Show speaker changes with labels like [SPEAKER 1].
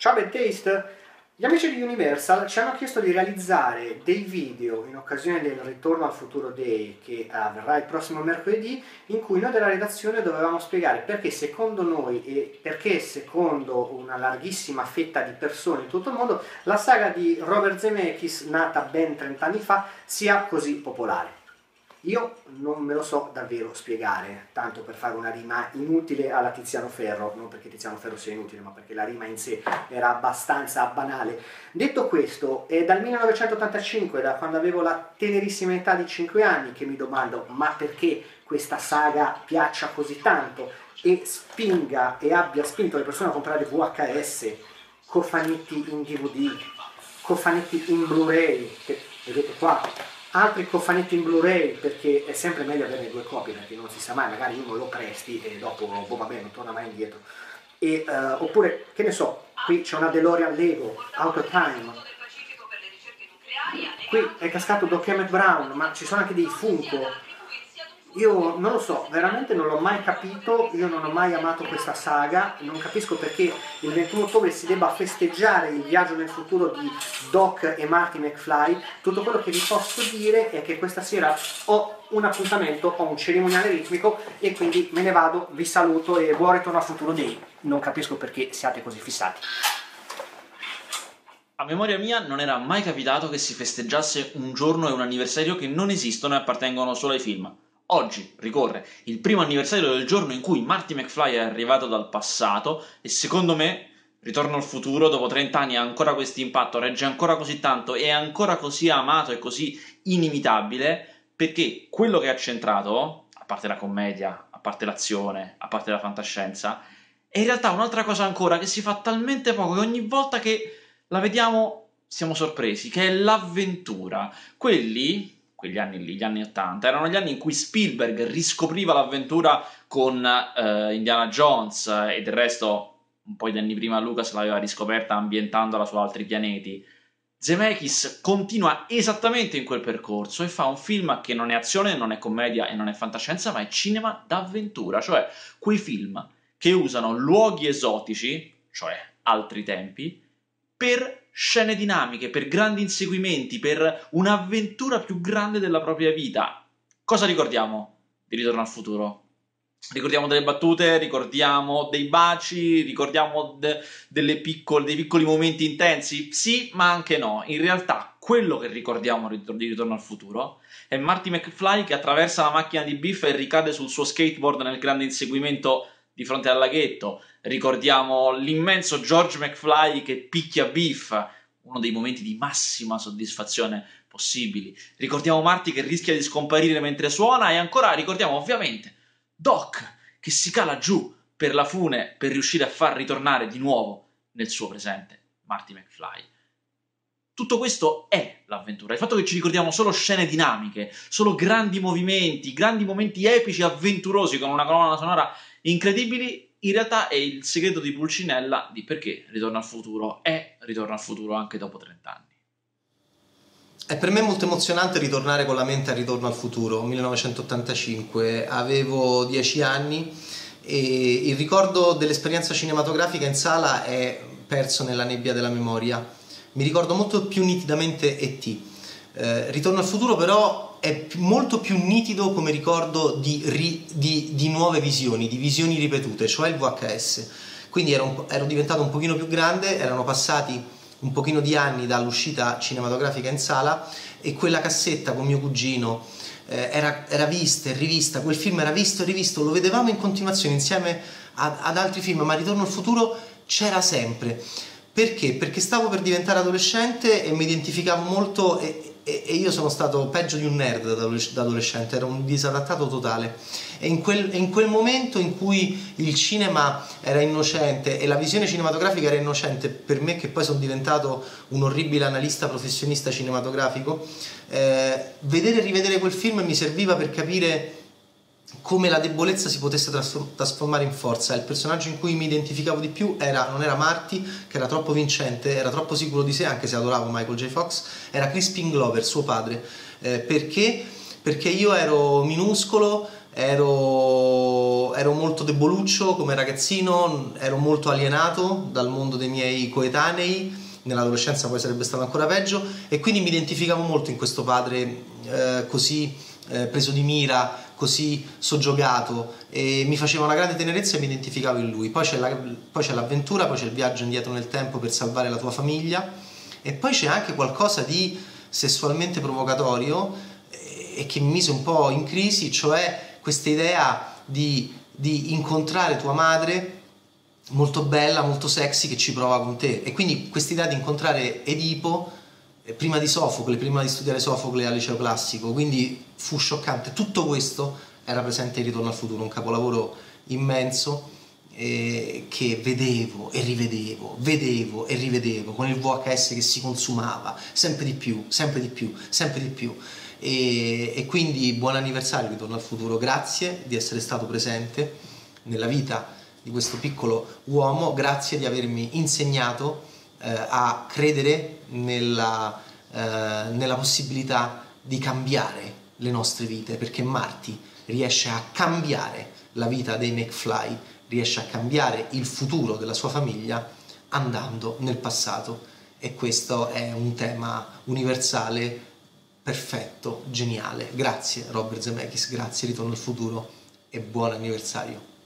[SPEAKER 1] Ciao Bad Taste! Gli amici di Universal ci hanno chiesto di realizzare dei video in occasione del Ritorno al Futuro Day che avverrà il prossimo mercoledì in cui noi della redazione dovevamo spiegare perché secondo noi e perché secondo una larghissima fetta di persone in tutto il mondo la saga di Robert Zemeckis nata ben 30 anni fa sia così popolare. Io non me lo so davvero spiegare, tanto per fare una rima inutile alla Tiziano Ferro, non perché Tiziano Ferro sia inutile, ma perché la rima in sé era abbastanza banale. Detto questo, è dal 1985, da quando avevo la tenerissima età di 5 anni, che mi domando ma perché questa saga piaccia così tanto e spinga e abbia spinto le persone a comprare VHS, cofanetti in DVD, cofanetti in Blu-ray, che vedete qua, altri cofanetti in Blu-ray perché è sempre meglio averne due copie perché non si sa mai, magari uno lo presti e dopo, boh, vabbè, non torna mai indietro. E, uh, oppure, che ne so, qui c'è una DeLorean Lego, Auto Time. Qui è cascato Doc Emmett Brown, ma ci sono anche dei Funko io non lo so, veramente non l'ho mai capito, io non ho mai amato questa saga, non capisco perché il 21 ottobre si debba festeggiare il viaggio nel futuro di Doc e Marty McFly. Tutto quello che vi posso dire è che questa sera ho un appuntamento, ho un cerimoniale ritmico e quindi me ne vado, vi saluto e buon ritorno al futuro day. Non capisco perché siate così fissati.
[SPEAKER 2] A memoria mia non era mai capitato che si festeggiasse un giorno e un anniversario che non esistono e appartengono solo ai film. Oggi ricorre il primo anniversario del giorno in cui Marty McFly è arrivato dal passato e secondo me Ritorno al futuro dopo 30 anni ha ancora questo impatto, regge ancora così tanto è ancora così amato e così inimitabile perché quello che ha centrato, a parte la commedia, a parte l'azione, a parte la fantascienza, è in realtà un'altra cosa ancora che si fa talmente poco che ogni volta che la vediamo siamo sorpresi, che è l'avventura. Quelli quegli anni lì, gli anni 80, erano gli anni in cui Spielberg riscopriva l'avventura con uh, Indiana Jones e del resto un po' di anni prima Lucas l'aveva riscoperta ambientandola su altri pianeti. Zemeckis continua esattamente in quel percorso e fa un film che non è azione, non è commedia e non è fantascienza, ma è cinema d'avventura, cioè quei film che usano luoghi esotici, cioè altri tempi, per scene dinamiche, per grandi inseguimenti, per un'avventura più grande della propria vita. Cosa ricordiamo di Ritorno al futuro? Ricordiamo delle battute, ricordiamo dei baci, ricordiamo de- piccole, dei piccoli momenti intensi? Sì, ma anche no. In realtà, quello che ricordiamo di Ritorno al futuro è Marty McFly che attraversa la macchina di Biff e ricade sul suo skateboard nel grande inseguimento di fronte al laghetto. Ricordiamo l'immenso George McFly che picchia Biff, uno dei momenti di massima soddisfazione possibili. Ricordiamo Marty che rischia di scomparire mentre suona e ancora ricordiamo ovviamente Doc che si cala giù per la fune per riuscire a far ritornare di nuovo nel suo presente Marty McFly. Tutto questo è l'avventura. Il fatto che ci ricordiamo solo scene dinamiche, solo grandi movimenti, grandi momenti epici, avventurosi con una colonna sonora incredibili, in realtà è il segreto di Pulcinella di perché Ritorno al futuro è Ritorno al futuro anche dopo 30 anni.
[SPEAKER 3] È per me molto emozionante ritornare con la mente a Ritorno al futuro, 1985. Avevo 10 anni e il ricordo dell'esperienza cinematografica in sala è perso nella nebbia della memoria. Mi ricordo molto più nitidamente E.T. Eh, Ritorno al futuro però è molto più nitido come ricordo di, ri, di, di, nuove visioni, di visioni ripetute, cioè il VHS. Quindi ero, ero, diventato un pochino più grande, erano passati un pochino di anni dall'uscita cinematografica in sala e quella cassetta con mio cugino eh, era, era, vista e rivista, quel film era visto e rivisto, lo vedevamo in continuazione insieme a, ad altri film, ma Ritorno al futuro c'era sempre. Perché? Perché stavo per diventare adolescente e mi identificavo molto e, e, e, io sono stato peggio di un nerd da adolescente, ero un disadattato totale. E in quel, in quel, momento in cui il cinema era innocente e la visione cinematografica era innocente, per me che poi sono diventato un orribile analista professionista cinematografico, eh, vedere e rivedere quel film mi serviva per capire come la debolezza si potesse trasformare in forza. Il personaggio in cui mi identificavo di più era, non era Marty, che era troppo vincente, era troppo sicuro di sé, anche se adoravo Michael J. Fox, era Crispin Glover, suo padre. Eh, perché? Perché io ero minuscolo, ero, ero molto deboluccio come ragazzino, ero molto alienato dal mondo dei miei coetanei, nell'adolescenza poi sarebbe stato ancora peggio e quindi mi identificavo molto in questo padre eh, così eh, preso di mira, così soggiogato e mi faceva una grande tenerezza e mi identificavo in lui. Poi c'è, la, poi c'è l'avventura, poi c'è il viaggio indietro nel tempo per salvare la tua famiglia e poi c'è anche qualcosa di sessualmente provocatorio e che mi mise un po' in crisi, cioè questa idea di, di incontrare tua madre molto bella, molto sexy che ci prova con te e quindi questa idea di incontrare Edipo eh, prima di Sofocle, prima di studiare Sofocle al liceo classico, quindi fu scioccante. Tutto questo era presente in Ritorno al futuro, un capolavoro immenso eh, che vedevo e rivedevo, vedevo e rivedevo con il VHS che si consumava sempre di più, sempre di più, sempre di più. E, e quindi buon anniversario Ritorno al futuro, grazie di essere stato presente nella vita di questo piccolo uomo, grazie di avermi insegnato eh, a credere nella, eh, nella possibilità di cambiare le nostre vite, perché Marty riesce a cambiare la vita dei McFly, riesce a cambiare il futuro della sua famiglia andando nel passato e questo è un tema universale perfetto, geniale. Grazie Robert Zemeckis, grazie Ritorno al futuro e buon anniversario.